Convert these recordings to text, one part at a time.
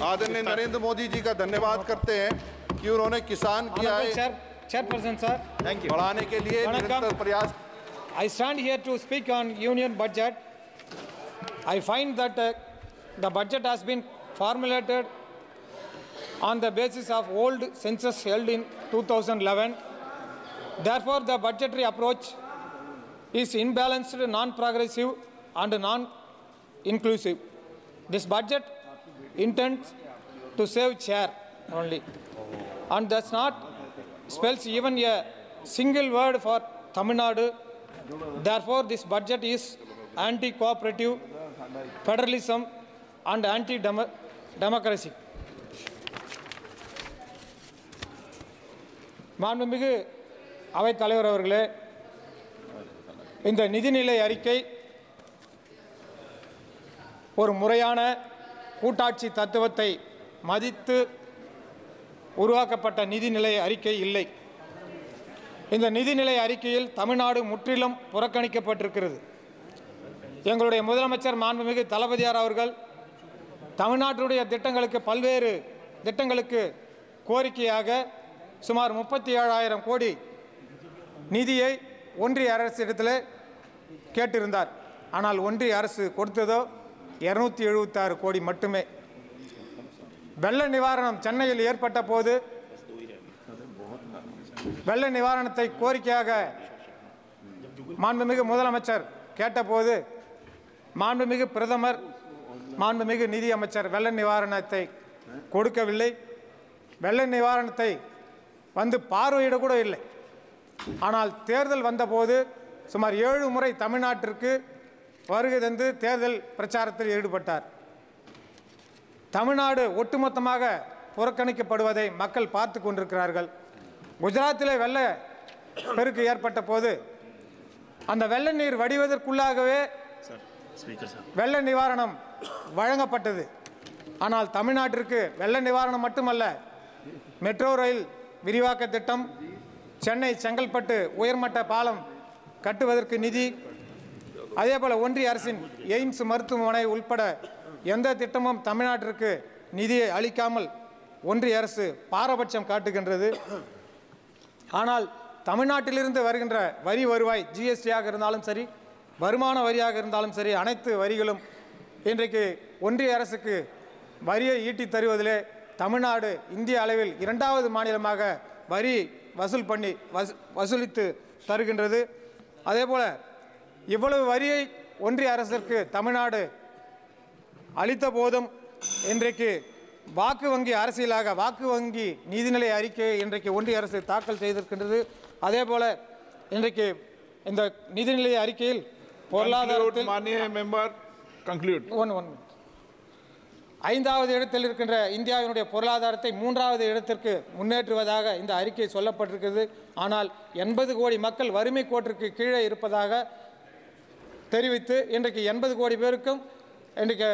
आदरणीय नरेंद्र मोदी जी का धन्यवाद करते हैं कि उन्होंने किसान किया बढ़ाने के लिए प्रयास I stand here to speak on union budget I find that the budget has been formulated on the basis of old census held in 2011 therefore the budgetary approach is imbalanced non progressive and non inclusive. This budget intends to save chair only and does not spells even a single word for Tamil Nadu. Therefore, this budget is anti-cooperative, federalism and anti-democracy. மாண்புமிகு அவைத் தலைவர் அவர்களே இந்த நிதிநிலை அறிக்கை ஒரு முறையான கூட்டாட்சி தத்துவத்தை மதித்து உருவாக்கப்பட்ட நிதிநிலை அறிக்கை இல்லை. இந்த நிதிநிலை அறிக்கையில் தமிழ்நாடு முற்றிலும் புறக்கணிக்கப்பட்டிருக்கிறது. எங்களுடைய முதலமைச்சர் மாண்புமிகு தளபதியார் அவர்கள் தமிழ்நாட்டினுடைய திட்டங்களுக்கு பல்வேறு திட்டங்களுக்கு கோரிக்கையாக சுமார் முப்பத்தி ஏழாயிரம் கோடி நிதியை ஒன்றிய அரசிடத்தில் கேட்டிருந்தார். ஆனால் ஒன்றிய அரசு கொடுத்ததோ இரநூத்தி எழுபத்தாறு கோடி மட்டுமே. வெள்ள நிவாரணம் சென்னையில் ஏற்பட்ட போது வெள்ள நிவாரணத்தை கோரிக்கையாக மாண்புமிகு முதலமைச்சர் கேட்டபோது மாண்புமிகு பிரதமர் மாண்புமிகு நிதியமைச்சர் வெள்ள நிவாரணத்தை கொடுக்கவில்லை. வெள்ள நிவாரணத்தை வந்து பார்வையிட கூட இல்லை. ஆனால் தேர்தல் வந்தபோது சுமார் ஏழு முறை தமிழ்நாட்டிற்கு வருகை தந்து தேர்தல் பிரச்சாரத்தில் ஈடுபட்டார். தமிழ்நாடு ஒட்டுமொத்தமாக புறக்கணிக்கப்படுவதை மக்கள் பார்த்து கொண்டிருக்கிறார்கள். குஜராத்திலே வெள்ள பெருக்கு ஏற்பட்ட போது அந்த வெள்ள நீர் வடிவதற்குள்ளாகவே வெள்ள நிவாரணம் வழங்கப்பட்டது. ஆனால் தமிழ்நாட்டிற்கு வெள்ள நிவாரணம் மட்டுமல்ல மெட்ரோ ரயில் விரிவாக்க திட்டம் சென்னை செங்கல்பட்டு உயர்மட்ட பாலம் கட்டுவதற்கு நிதி அதே போல் ஒன்றிய அரசின் எய்ம்ஸ் மருத்துவமனை உள்பட எந்த திட்டமும் தமிழ்நாட்டிற்கு நிதியை அளிக்காமல் ஒன்றிய அரசு பாரபட்சம் காட்டுகின்றது. ஆனால் தமிழ்நாட்டிலிருந்து வருகின்ற வரி வருவாய் ஜிஎஸ்டியாக இருந்தாலும் சரி வருமான வரியாக இருந்தாலும் சரி அனைத்து வரிகளும் இன்றைக்கு ஒன்றிய அரசுக்கு வரியை ஈட்டித் தருவதிலே தமிழ்நாடு இந்திய அளவில் இரண்டாவது மாநிலமாக வரி வசூல் பண்ணி வசூ வசூலித்து தருகின்றது. அதே போல் இவ்வளவு வரியை ஒன்றிய அரசிற்கு தமிழ்நாடு அளித்த போதும் இன்றைக்கு வாக்கு வங்கி அரசியலாக வாக்கு வங்கி நிதிநிலை அறிக்கையை இன்றைக்கு ஒன்றிய அரசு தாக்கல் செய்திருக்கின்றது. அதே போல இன்றைக்கு இந்த நிதிநிலை அறிக்கையில் பொருளாதாரத்தில் member, conclude. ஒன் ஒன் ஐந்தாவது இடத்தில் இருக்கின்ற இந்தியாவினுடைய பொருளாதாரத்தை மூன்றாவது இடத்திற்கு முன்னேற்றுவதாக இந்த அறிக்கை சொல்லப்பட்டிருக்கிறது. ஆனால் எண்பது கோடி மக்கள் வறுமை கோட்டிற்கு கீழே இருப்பதாக தெரிவித்து இன்றைக்கு எண்பது கோடி பேருக்கும் இன்றைக்கு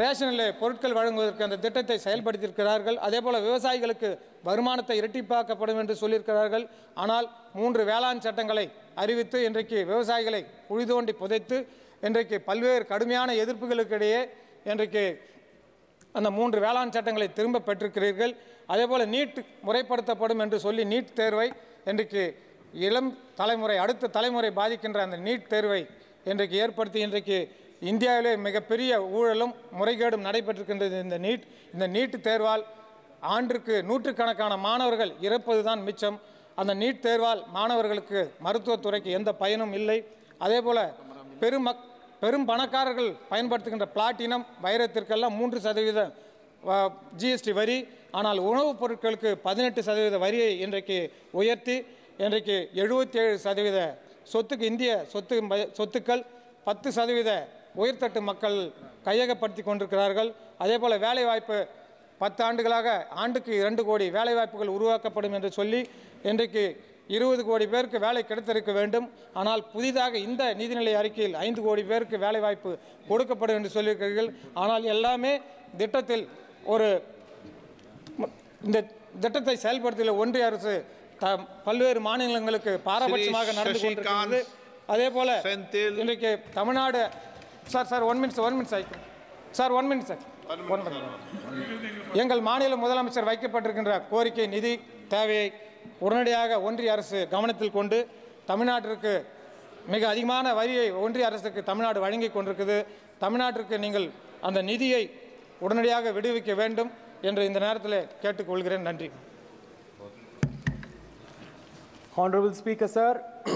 ரேஷனில் பொருட்கள் வழங்குவதற்கு அந்த திட்டத்தை செயல்படுத்தியிருக்கிறார்கள். அதே போல் விவசாயிகளுக்கு வருமானத்தை இரட்டிப்பாக்கப்படும் என்று சொல்லியிருக்கிறார்கள். ஆனால் மூன்று வேளாண் சட்டங்களை அறிவித்து இன்றைக்கு விவசாயிகளை குழி தோண்டி புதைத்து இன்றைக்கு பல்வேறு கடுமையான எதிர்ப்புகளுக்கிடையே இன்றைக்கு அந்த மூன்று வேளாண் சட்டங்களை திரும்ப பெற்றிருக்கிறீர்கள். அதேபோல் நீட் முறைப்படுத்தப்படும் என்று சொல்லி நீட் தேர்வை இன்றைக்கு இளம் தலைமுறை அடுத்த தலைமுறை பாதிக்கின்ற அந்த நீட் தேர்வை இன்றைக்கு ஏற்படுத்தி இன்றைக்கு இந்தியாவிலே மிகப்பெரிய ஊழலும் முறைகேடும் நடைபெற்றிருக்கின்றது. இந்த நீட் இந்த நீட் தேர்வால் ஆண்டிற்கு நூற்றுக்கணக்கான மாணவர்கள் இறப்பது தான் மிச்சம். அந்த நீட் தேர்வால் மாணவர்களுக்கு மருத்துவத்துறைக்கு எந்த பயனும் இல்லை. அதேபோல் பெருமக் பெரும் பணக்காரர்கள் பயன்படுத்துகின்ற பிளாட்டினம் வைரத்திற்கெல்லாம் மூன்று சதவீத ஜிஎஸ்டி வரி ஆனால் உணவுப் பொருட்களுக்கு பதினெட்டு சதவீத வரியை இன்றைக்கு உயர்த்தி இன்றைக்கு எழுபத்தி ஏழு சதவீத சொத்துக்கு இந்திய சொத்து சொத்துக்கள் பத்து சதவீத உயர்தட்டு மக்கள் கையகப்படுத்தி கொண்டிருக்கிறார்கள். அதே போல் வேலைவாய்ப்பு பத்து ஆண்டுகளாக ஆண்டுக்கு இரண்டு கோடி வேலைவாய்ப்புகள் உருவாக்கப்படும் என்று சொல்லி இன்றைக்கு இருபது கோடி பேருக்கு வேலை கிடைத்திருக்க வேண்டும். ஆனால் புதிதாக இந்த நிதிநிலை அறிக்கையில் ஐந்து கோடி பேருக்கு வேலைவாய்ப்பு கொடுக்கப்படும் என்று சொல்லியிருக்கிறீர்கள். ஆனால் எல்லாமே திட்டத்தில் ஒரு இந்த திட்டத்தை செயல்படுத்தியுள்ள ஒன்றிய அரசு த பல்வேறு மாநிலங்களுக்கு பாரபட்சமாக நடந்து கொண்டிருக்கிறது. அதே போல. இன்றைக்கு Tamil Nadu sir sir one minutes one minutes ஆயிக்கும் sir one minute sir one minute எங்கள் மாநில முதலமைச்சர் வைக்கப்பட்டிருக்கின்ற கோரிக்கை நிதி தேவையை உடனடியாக ஒன்றிய அரசு கவனத்தில் கொண்டு தமிழ்நாட்டிற்கு மிக அதிகமான வரியை ஒன்றிய அரசுக்கு தமிழ்நாடு வழங்கி கொண்டிருக்குது. தமிழ்நாட்டிற்கு நீங்கள் அந்த நிதியை உடனடியாக விடுவிக்க வேண்டும் என்று இந்த நேரத்தில் கேட்டுக்கொள்கிறேன். நன்றி. Honorable Speaker, sir,